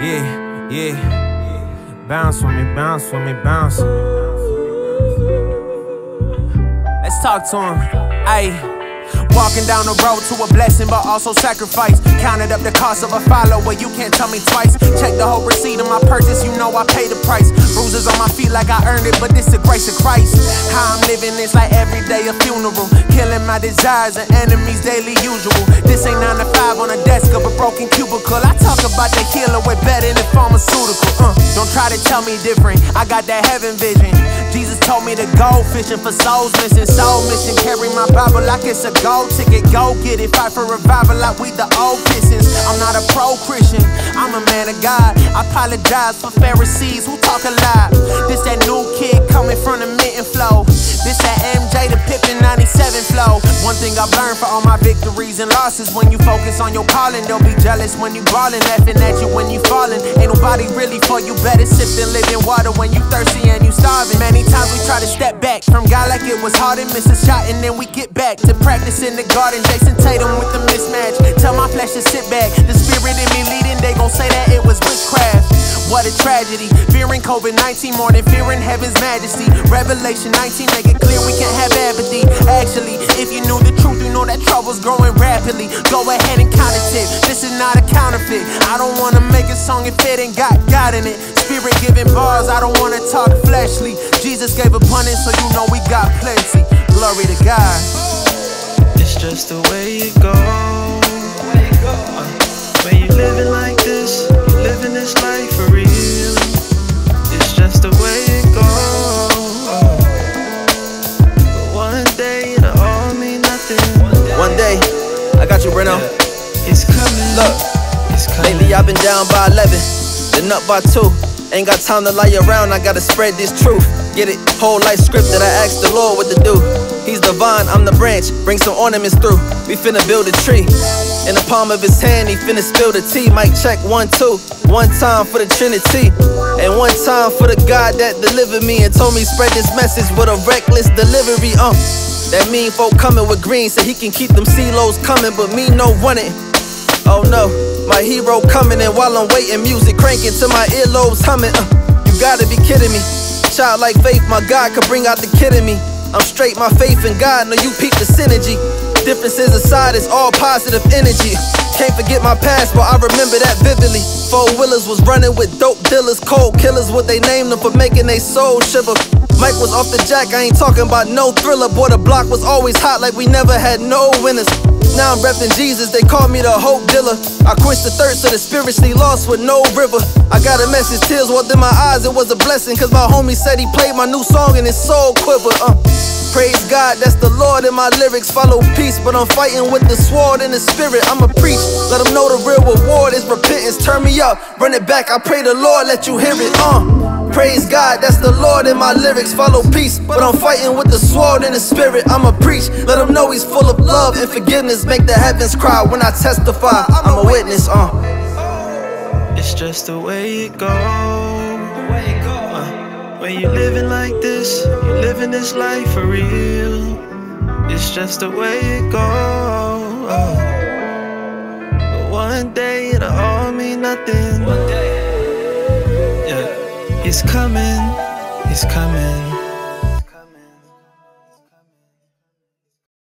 Yeah, yeah. Bounce with me, bounce with me, bounce. Let's talk to him. Ayy. Walking down the road to a blessing, but also sacrifice. Counted up the cost of a follower, you can't tell me twice. Check the whole receipt of my purchase, you know I pay the price. Bruises on my feet like I earned it, but this the grace of Christ. How I'm living is like every day a funeral. Killing my desires and enemies daily usual. This ain't 9 to 5 on a desk of a broken cubicle. I talk about the healer way better than pharmaceutical. Uh, don't try to tell me different, I got that heaven vision. Jesus told me to go fishing for souls missing, soul mission. Carry my Bible like it's a gold ticket, go get it. Fight for revival like we the old Pistons. I'm not a pro Christian, I'm a man of God. I apologize for Pharisees who talk a lot. This that new kid coming from the mitten flow. This that MJ the Pippen 97 flow. One thing I've learned for all my victories and losses when you focus on your calling, they'll be jealous when you ballin', laughing at you when you falling. Ain't nobody really for you, better sip than living water when you thirsty and you starving. Many times we try to step back from God like it was hard and miss a shot, and then we get back to practice in the garden. Jayson Tatum with the mismatch. Tell my flesh to sit back. The spirit in me leading, they gon' say that it was witchcraft. What a tragedy. Fearing COVID 19 more than fearing heaven's majesty. Revelation 19 make it clear we can't have apathy. Actually, if you knew the truth, you know that trouble's growing rapidly. Go ahead and count it. This is not a counterfeit. I don't wanna make a song if it ain't got God in it. Spirit giving bars, I don't wanna talk fleshly. Jesus gave abundance, so you know we got plenty. Glory to God It's just the way it goes. It's coming. Look, it's coming. lately I've been down by 11, then up by 2. Ain't got time to lie around, I gotta spread this truth. Get it? Whole life script that I asked the Lord what to do. He's the vine, I'm the branch. Bring some ornaments through. We finna build a tree. In the palm of his hand, he finna spill the tea. Mic check one, two. One time for the Trinity. And one time for the God that delivered me and told me spread this message with a reckless delivery. Um, that mean folk coming with green so he can keep them CeeLos coming, but me no running. Oh no, my hero coming and while I'm waiting, music cranking to my earlobes humming. Uh, you gotta be kidding me. Childlike faith, my God could bring out the kid in me. I'm straight, my faith in God, know you peep the synergy. Differences aside, it's all positive energy. Can't forget my past, but I remember that vividly. Four wheelers was running with dope dealers, cold killers, what they named them for making they soul shiver. Mike was off the jack, I ain't talking about no thriller. Boy, the block was always hot like we never had no winners. Now I'm reppin' Jesus, they call me the hope dealer. I quenched the thirst of the spiritually lost with no river. I got a message, tears welled in my eyes, it was a blessing. Cause my homie said he played my new song and his soul quiver. Uh. Praise God, that's the Lord in my lyrics. Follow peace, but I'm fighting with the sword and the spirit. I'ma preach, let them know the real reward is repentance. Turn me up, run it back. I pray the Lord let you hear it. Uh. Praise God, that's the Lord in my lyrics. Follow peace, but I'm fighting with the sword in the spirit. I'ma preach, let them know He's full of love and forgiveness. Make the heavens cry when I testify. I'm a witness. Uh. It's just the way it goes. Uh, when you're living like this, you're living this life for real. It's just the way it goes. But one day it'll all mean nothing. Yeah, it's coming, it's coming.